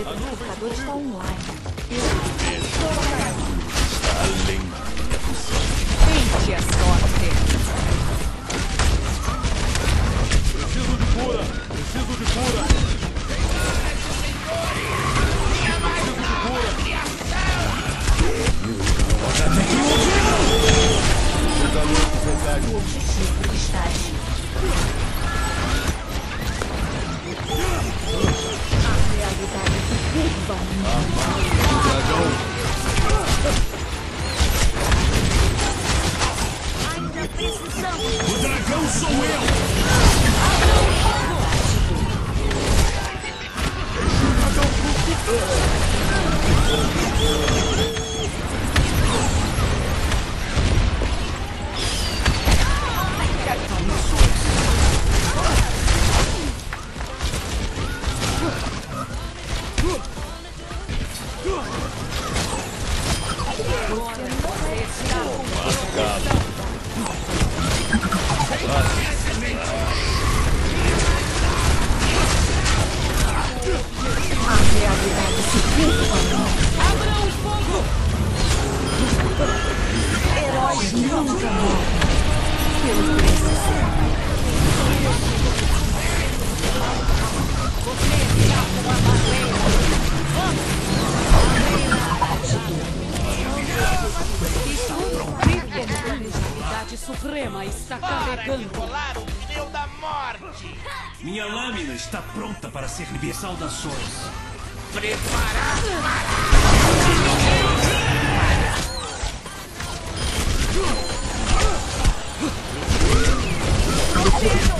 eletronificador tá está online. Está além da função. Rema está para carregando. O pneu da morte. Minha lâmina está pronta para servir saudações. Preparado para...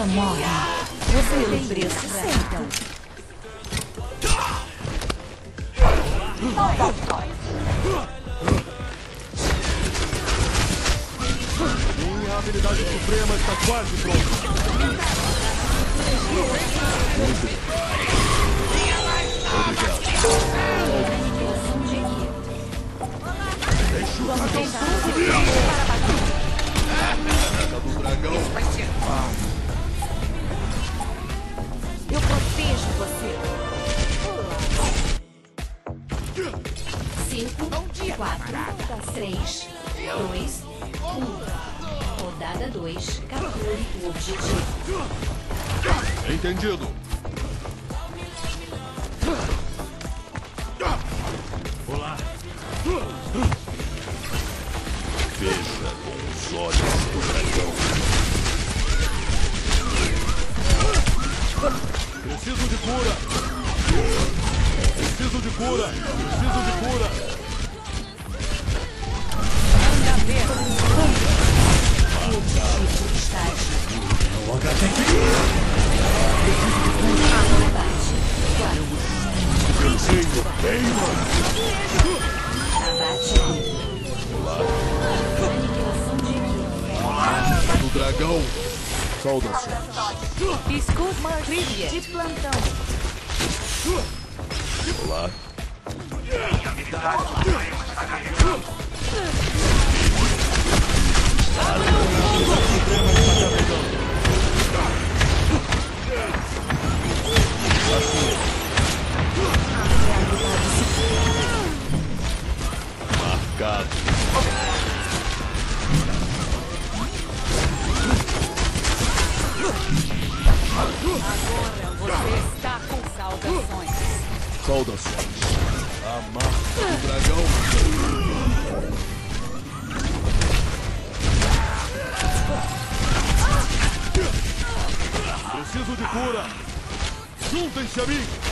nunca morre. Você tem preço certo. Minha habilidade suprema está quase pronta. Entendido. Olá. Veja com os olhos. はマフカー Saudações. A marca do dragão. Preciso de cura. Juntem-se a mim.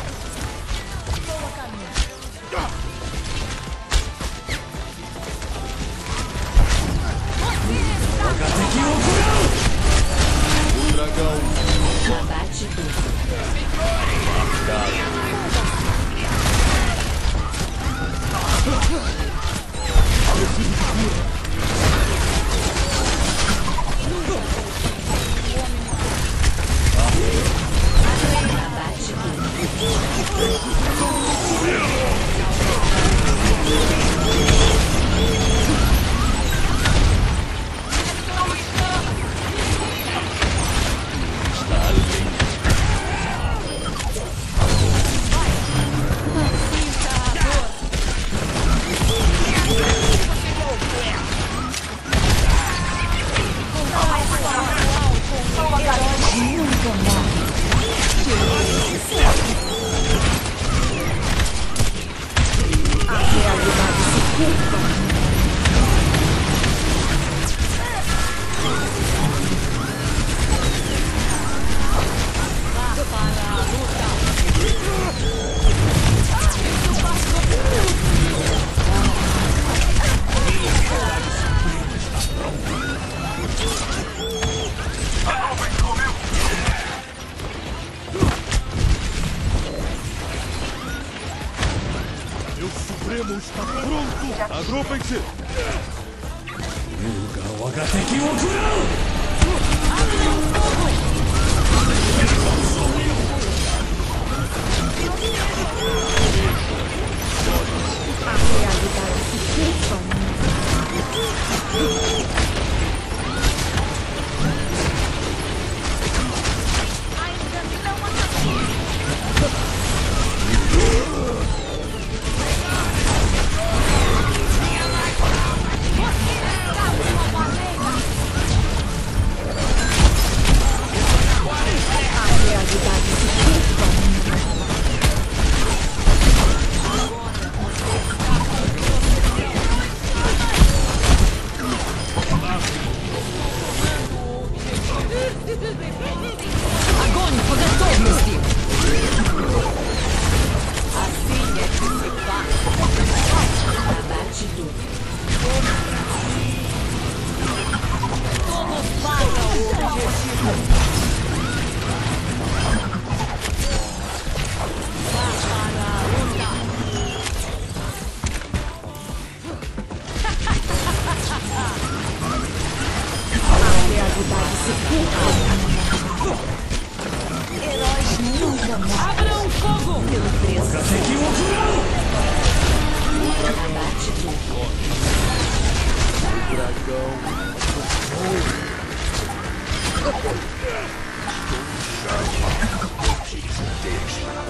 demo está pronto! Agrupem-se! A realidade se transforma.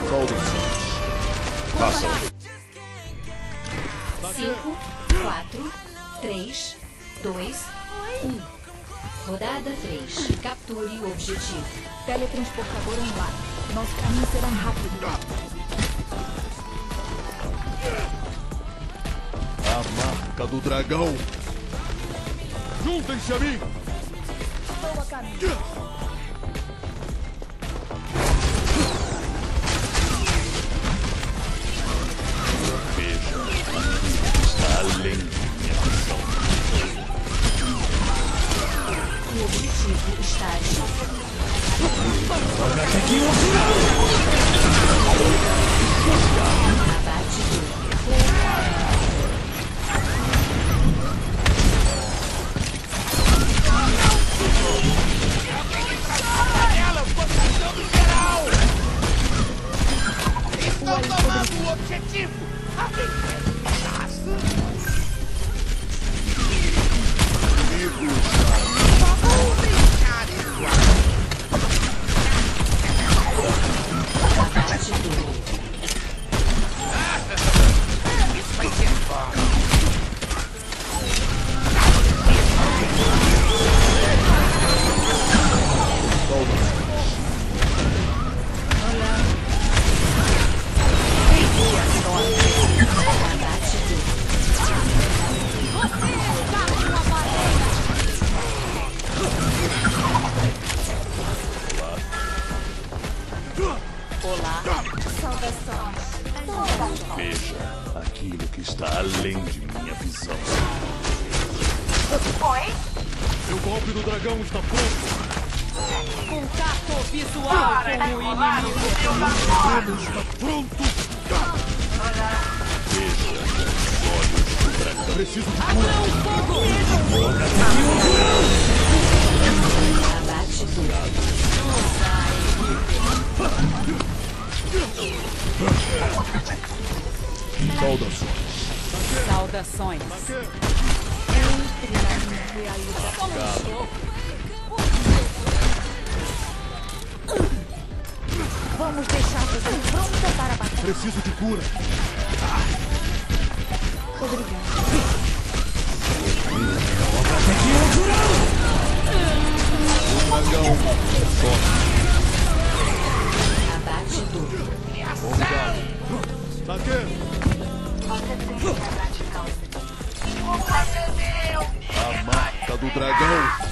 Saudações. Façam. 5, 4, 3, 2, 1. Rodada 3. Capture o objetivo. Teletransportador online. Nosso caminho será rápido. A marca do dragão. Juntem-se a mim! Estou a. Vejo. Está além de minha. O objetivo está aí. Olha que aqui o final! fucking Olá, saudações. Veja aquilo que está além de minha visão. Oi? Seu golpe do dragão está pronto. Contato visual ah, com o inimigo. O dragão está pronto. Veja os olhos do dragão. Preciso de fogo. Ação, fogo! Vamos deixar você pronta para a batalha. Preciso de cura. Abate duplo. Saqueiro. A marca do dragão.